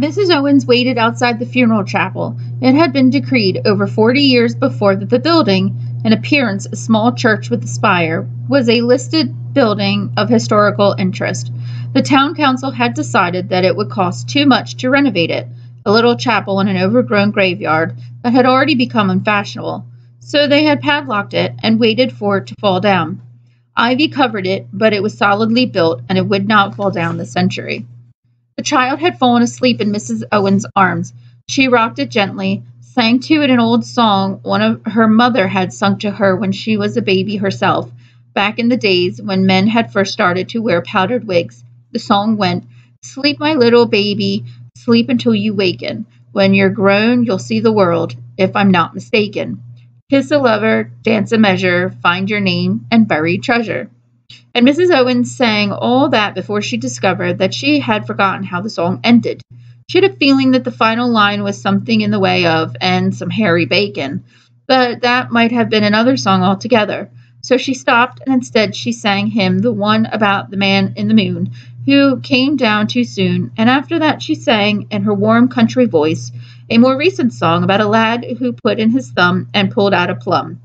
Mrs. Owens waited outside the funeral chapel. It had been decreed over forty years before that the building, in appearance a small church with a spire, was a listed building of historical interest. The town council had decided that it would cost too much to renovate it, a little chapel in an overgrown graveyard that had already become unfashionable. So they had padlocked it and waited for it to fall down. Ivy covered it, but it was solidly built and it would not fall down the century. The child had fallen asleep in Mrs. Owen's arms. She rocked it gently, sang to it an old song one of her mother had sung to her when she was a baby herself, back in the days when men had first started to wear powdered wigs. The song went, Sleep, my little baby, sleep until you waken. When you're grown, you'll see the world, if I'm not mistaken. Kiss a lover, dance a measure, find your name, and bury treasure. And Mrs. Owens sang all that before she discovered that she had forgotten how the song ended. She had a feeling that the final line was something in the way of, and some hairy bacon, but that might have been another song altogether. So she stopped, and instead she sang him the one about the man in the moon who came down too soon, and after that she sang, in her warm country voice, a more recent song about a lad who put in his thumb and pulled out a plum.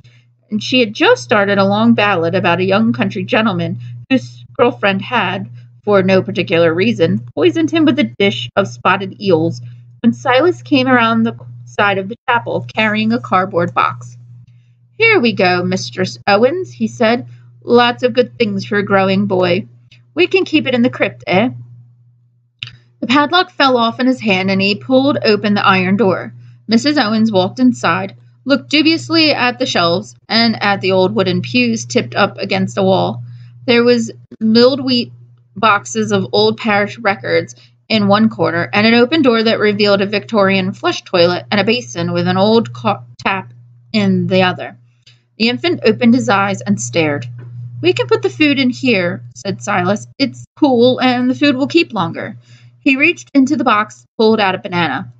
And she had just started a long ballad about a young country gentleman whose girlfriend had, for no particular reason, poisoned him with a dish of spotted eels when Silas came around the side of the chapel carrying a cardboard box. Here we go, Mistress Owens, he said. Lots of good things for a growing boy. We can keep it in the crypt, eh? The padlock fell off in his hand and he pulled open the iron door. Mrs. Owens walked inside, looked dubiously at the shelves and at the old wooden pews tipped up against a wall. There was milled wheat boxes of old parish records in one corner and an open door that revealed a Victorian flush toilet and a basin with an old tap in the other. The infant opened his eyes and stared. We can put the food in here, said Silas. It's cool and the food will keep longer. He reached into the box, pulled out a banana.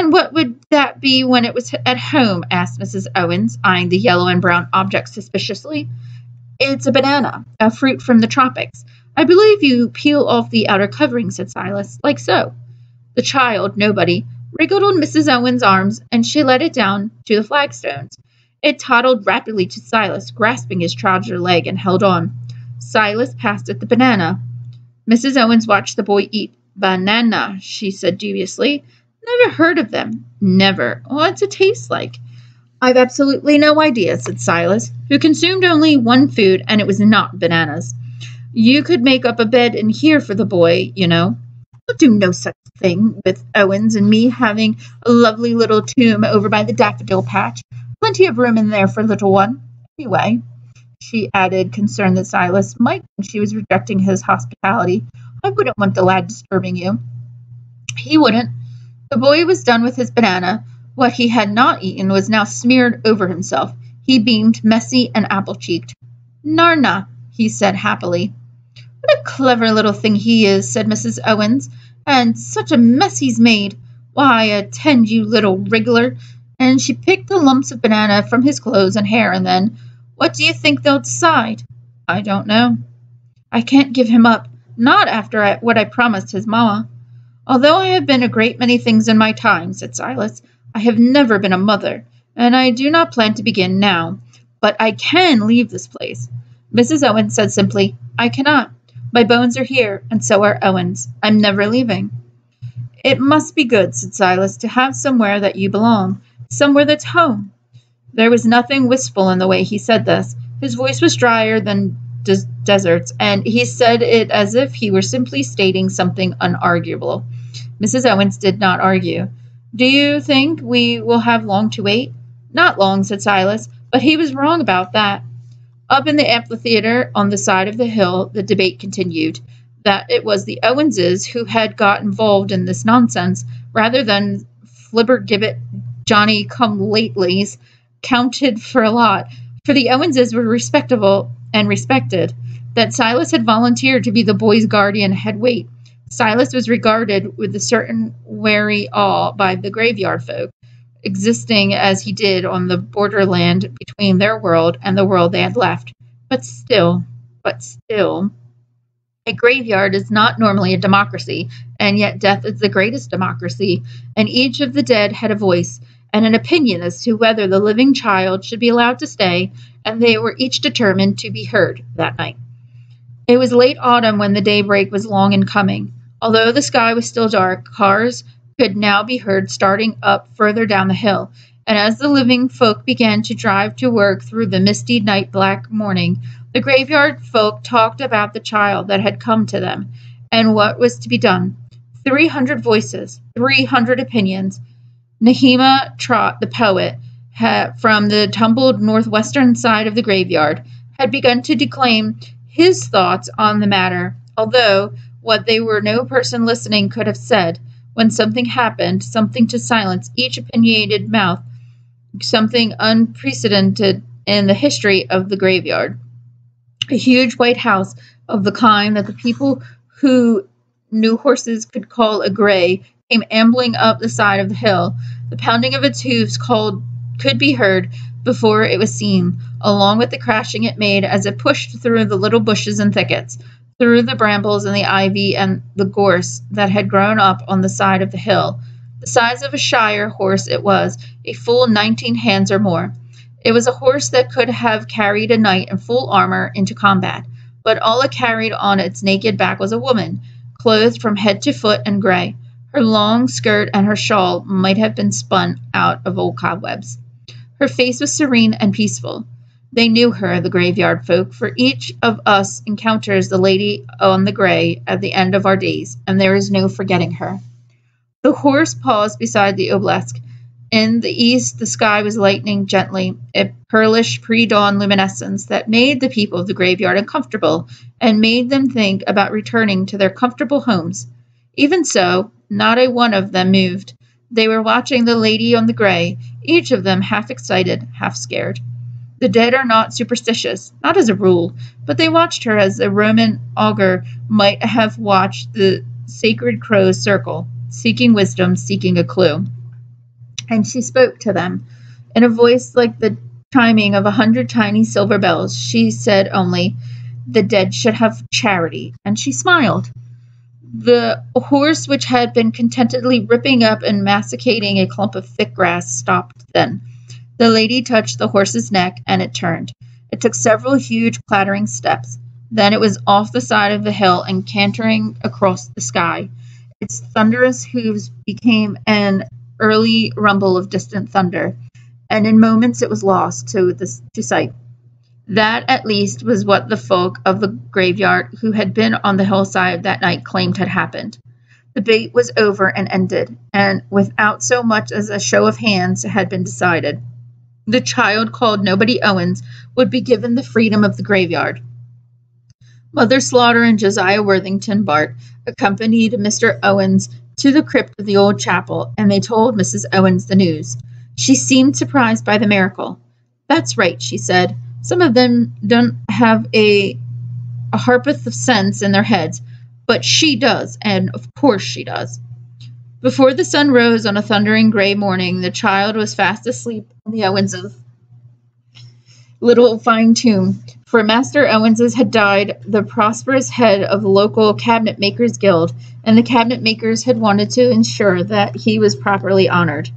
And what would that be when it was at home? asked Mrs. Owens, eyeing the yellow and brown object suspiciously. It's a banana, a fruit from the tropics. I believe you peel off the outer covering, said Silas, like so. The child, nobody, wriggled on Mrs. Owens' arms, and she let it down to the flagstones. It toddled rapidly to Silas, grasping his trouser leg, and held on. Silas passed it the banana. Mrs. Owens watched the boy eat. Banana, she said dubiously. Never heard of them. Never. What's it taste like? I've absolutely no idea, said Silas, who consumed only one food, and it was not bananas. You could make up a bed in here for the boy, you know. We'll do no such thing with Owens and me having a lovely little tomb over by the daffodil patch. Plenty of room in there for little one. Anyway, she added, concerned that Silas might think she was rejecting his hospitality. I wouldn't want the lad disturbing you. He wouldn't. The boy was done with his banana. What he had not eaten was now smeared over himself. He beamed, messy and apple cheeked. Narna, he said happily. What a clever little thing he is, said Mrs. Owens. And such a mess he's made. Why, attend, you little wriggler. And she picked the lumps of banana from his clothes and hair, and then, what do you think they'll decide? I don't know. I can't give him up. Not after I, what I promised his mamma. Although I have been a great many things in my time, said Silas, I have never been a mother, and I do not plan to begin now. But I can leave this place. Mrs. Owen said simply, I cannot. My bones are here, and so are Owen's. I'm never leaving. It must be good, said Silas, to have somewhere that you belong, somewhere that's home. There was nothing wistful in the way he said this. His voice was drier than des- deserts, and he said it as if he were simply stating something unarguable. Mrs. Owens did not argue. Do you think we will have long to wait? Not long, said Silas, but he was wrong about that. Up in the amphitheater on the side of the hill, the debate continued that it was the Owenses who had got involved in this nonsense rather than Flibbergibbet Johnny come latelys counted for a lot, for the Owenses were respectable and respected. That Silas had volunteered to be the boy's guardian had weight. Silas was regarded with a certain wary awe by the graveyard folk, existing as he did on the borderland between their world and the world they had left. But still, but still, a graveyard is not normally a democracy, and yet death is the greatest democracy, and each of the dead had a voice and an opinion as to whether the living child should be allowed to stay, and they were each determined to be heard that night. It was late autumn when the daybreak was long in coming. Although the sky was still dark, cars could now be heard starting up further down the hill, and as the living folk began to drive to work through the misty night black morning, the graveyard folk talked about the child that had come to them and what was to be done. Three hundred voices, three hundred opinions. Nehemiah Trot, the poet, had, from the tumbled northwestern side of the graveyard, had begun to declaim his thoughts on the matter, although what they were no person listening could have said. When something happened, something to silence each opinionated mouth, something unprecedented in the history of the graveyard. A huge white house of the kind that the people who knew horses could call a gray came ambling up the side of the hill. The pounding of its hoofs called, could be heard before it was seen, along with the crashing it made as it pushed through the little bushes and thickets, through the brambles and the ivy and the gorse that had grown up on the side of the hill. The size of a Shire horse it was, a full nineteen hands or more. It was a horse that could have carried a knight in full armor into combat, but all it carried on its naked back was a woman, clothed from head to foot in gray. Her long skirt and her shawl might have been spun out of old cobwebs. Her face was serene and peaceful. They knew her, the graveyard folk, for each of us encounters the lady on the gray at the end of our days, and there is no forgetting her. The horse paused beside the obelisk. In the east, the sky was lightening gently, a pearlish pre dawn luminescence that made the people of the graveyard uncomfortable and made them think about returning to their comfortable homes. Even so, not a one of them moved. They were watching the lady on the gray, each of them half excited, half scared. The dead are not superstitious, not as a rule, but they watched her as a Roman augur might have watched the sacred crows circle, seeking wisdom, seeking a clue and she spoke to them. In a voice like the chiming of a hundred tiny silver bells, she said only, The dead should have charity, and she smiled. The horse, which had been contentedly ripping up and masticating a clump of thick grass, stopped then. The lady touched the horse's neck, and it turned. It took several huge, clattering steps. Then it was off the side of the hill and cantering across the sky. Its thunderous hoofs became an early rumble of distant thunder, and in moments it was lost to, the, to sight. That, at least, was what the folk of the graveyard who had been on the hillside that night claimed had happened. The bait was over and ended, and without so much as a show of hands had been decided. The child called Nobody Owens would be given the freedom of the graveyard. Mother Slaughter and Josiah Worthington Bart accompanied Mr. Owens to the crypt of the old chapel, and they told Mrs. Owens the news. She seemed surprised by the miracle. That's right, she said. Some of them don't have a, a harpeth of sense in their heads, but she does, and of course she does. Before the sun rose on a thundering gray morning, the child was fast asleep in the Owenses' little fine tomb, for Master Owens had died the prosperous head of the local cabinet makers guild, and the cabinet makers had wanted to ensure that he was properly honored.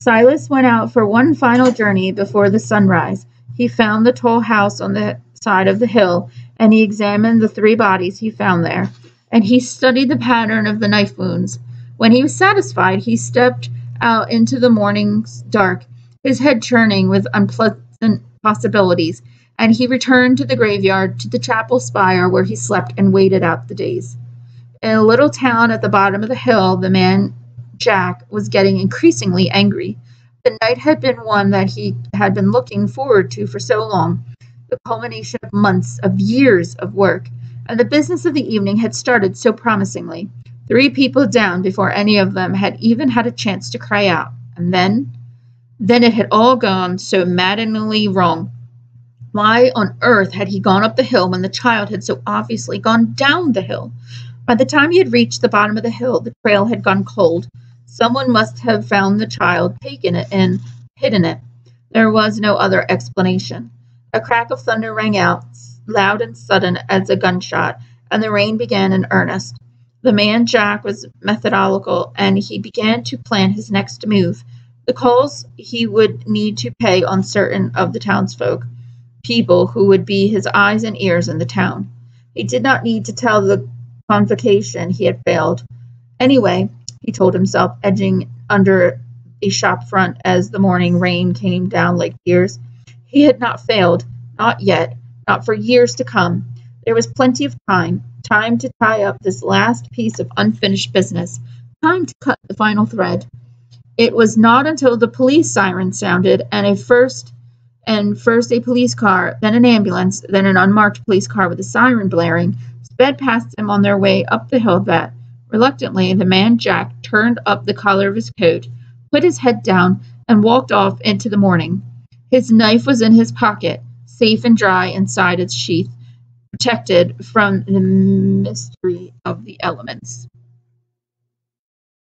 Silas went out for one final journey before the sunrise. He found the tall house on the side of the hill, and he examined the three bodies he found there, and he studied the pattern of the knife wounds. When he was satisfied, he stepped out into the morning's dark, his head churning with unpleasant possibilities and he returned to the graveyard to the chapel spire where he slept and waited out the days. In a little town at the bottom of the hill, the man Jack was getting increasingly angry. The night had been one that he had been looking forward to for so long, the culmination of months, of years of work, and the business of the evening had started so promisingly. Three people down before any of them had even had a chance to cry out. And then, then it had all gone so maddeningly wrong. Why on earth had he gone up the hill when the child had so obviously gone down the hill? By the time he had reached the bottom of the hill, the trail had gone cold. Someone must have found the child, taken it, and hidden it. There was no other explanation. A crack of thunder rang out, loud and sudden as a gunshot, and the rain began in earnest. The man Jack was methodical and he began to plan his next move. The calls he would need to pay on certain of the townsfolk, people who would be his eyes and ears in the town. He did not need to tell the convocation he had failed. Anyway, he told himself, edging under a shop front as the morning rain came down like tears. He had not failed, not yet, not for years to come. There was plenty of time, time to tie up this last piece of unfinished business, time to cut the final thread. It was not until the police siren sounded and a first and first a police car, then an ambulance, then an unmarked police car with a siren blaring, sped past them on their way up the hill that, reluctantly, the man Jack turned up the collar of his coat, put his head down, and walked off into the morning. His knife was in his pocket, safe and dry inside its sheath, protected from the mystery of the elements.